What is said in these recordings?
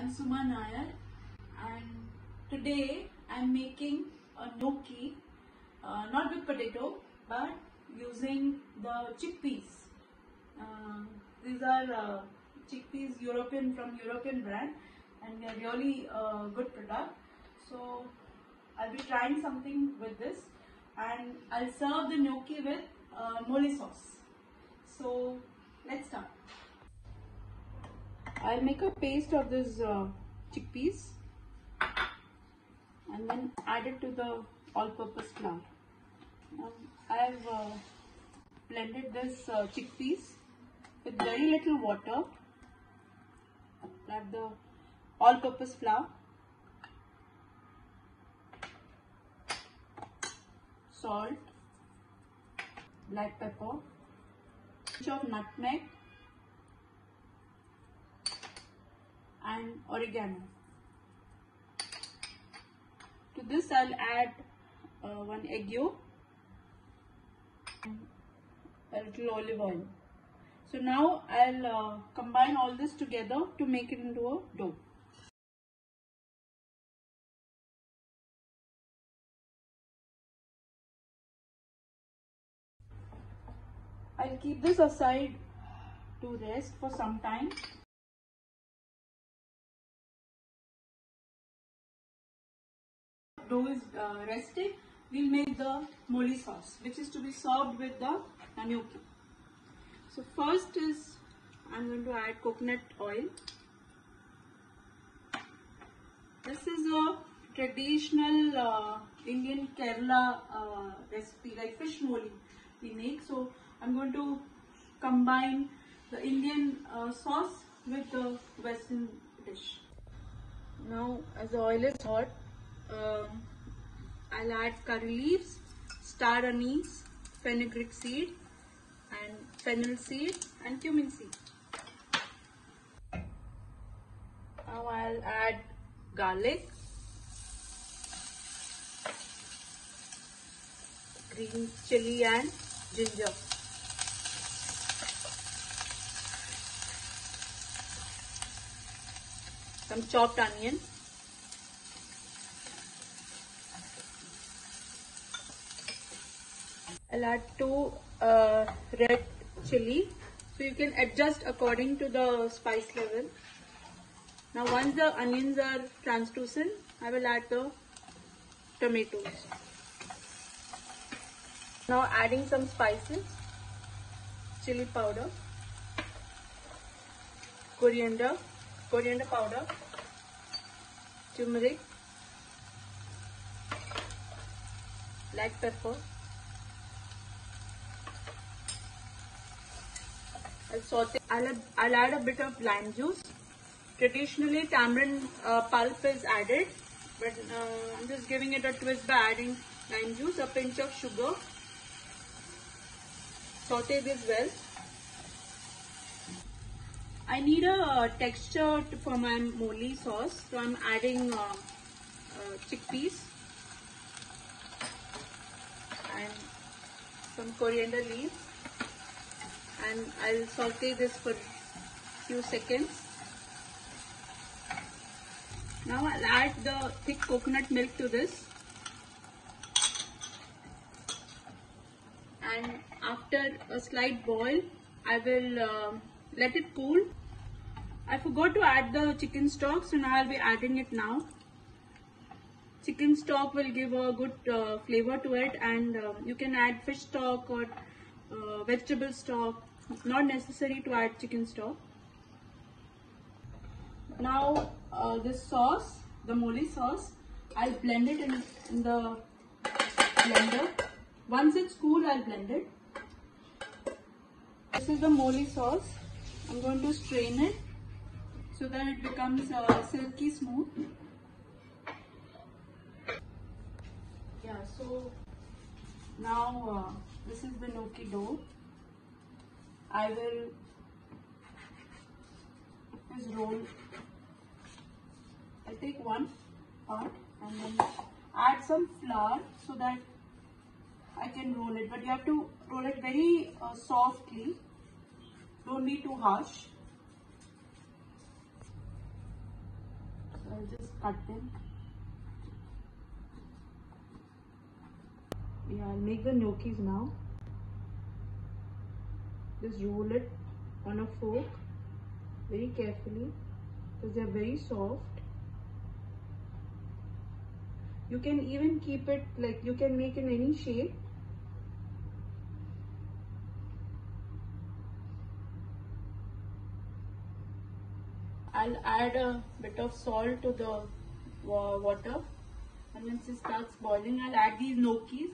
I'm Suma Nair and today I'm making a gnocchi, uh, not with potato but using the chickpeas. Uh, these are uh, chickpeas European from European brand and they are really uh, good product. So I'll be trying something with this and I'll serve the gnocchi with uh, molee sauce. So let's start. I'll make a paste of this uh, chickpeas and then add it to the all-purpose flour. Now, I've uh, blended this uh, chickpeas with very little water. Add the all-purpose flour, salt, black pepper, pinch of nutmeg, and oregano. To this I'll add uh, one egg yolk and a little olive oil. So now I'll uh, combine all this together to make it into a dough. I'll keep this aside to rest for some time. Dough is uh, resting. We'll make the molee sauce, which is to be served with the gnocchi. So first is I'm going to add coconut oil. This is a traditional uh, Indian Kerala uh, recipe like fish molee we make. So I'm going to combine the Indian uh, sauce with the western dish. Now as the oil is hot, um, I'll add curry leaves, star anise, fenugreek seed and fennel seed and cumin seed. Now I'll add garlic, green chili and ginger. Some chopped onion. I'll add two uh, red chili. So you can adjust according to the spice level. Now once the onions are translucent, I will add the tomatoes. Now adding some spices, chili powder, coriander, coriander powder, turmeric, black pepper, I'll saute. I'll, I'll add a bit of lime juice. Traditionally, tamarind uh, pulp is added, but uh, I'm just giving it a twist by adding lime juice, a pinch of sugar. Saute this well. I need a uh, texture for my molee sauce, so I'm adding uh, uh, chickpeas and some coriander leaves and I'll saute this for few seconds. Now I'll add the thick coconut milk to this. And after a slight boil, I will uh, let it cool. I forgot to add the chicken stock, so now I'll be adding it now. Chicken stock will give a good uh, flavor to it and uh, you can add fish stock or uh, vegetable stock not necessary to add chicken stock. Now uh, this sauce, the molee sauce, I'll blend it in, in the blender. Once it's cool, I'll blend it. This is the molee sauce. I'm going to strain it so that it becomes uh, silky smooth. Yeah, so now uh, this is the gnocchi dough. I will just roll. I'll take one part and then add some flour so that I can roll it. But you have to roll it very uh, softly. Don't be too harsh. So I'll just cut them. Yeah, I'll make the gnocchis now. Just roll it on a fork very carefully because they're very soft. You can even keep it like you can make in any shape. I'll add a bit of salt to the water and once it starts boiling I'll add these gnocchis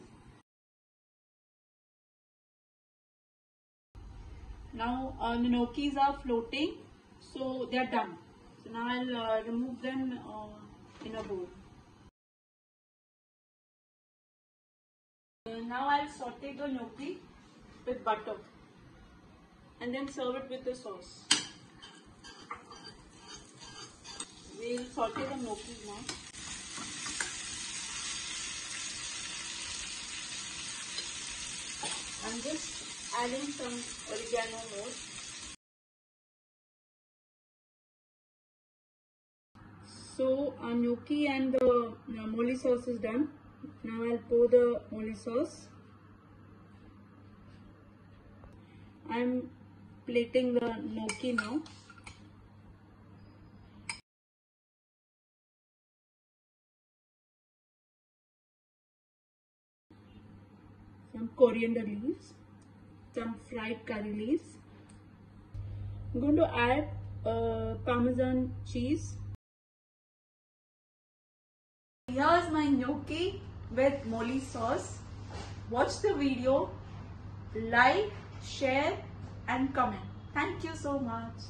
now uh, the gnocchis are floating so they are done. So now I'll uh, remove them uh, in a bowl. Now I'll saute the gnocchi with butter and then serve it with the sauce. We'll saute the gnocchis now. I'm just adding some oregano more. So our gnocchi and the molee sauce is done. Now I'll pour the molee sauce. I'm plating the gnocchi now. some coriander leaves, some fried curry leaves. I'm going to add uh, parmesan cheese. Here's my gnocchi with molee sauce. Watch the video, like, share and comment. Thank you so much.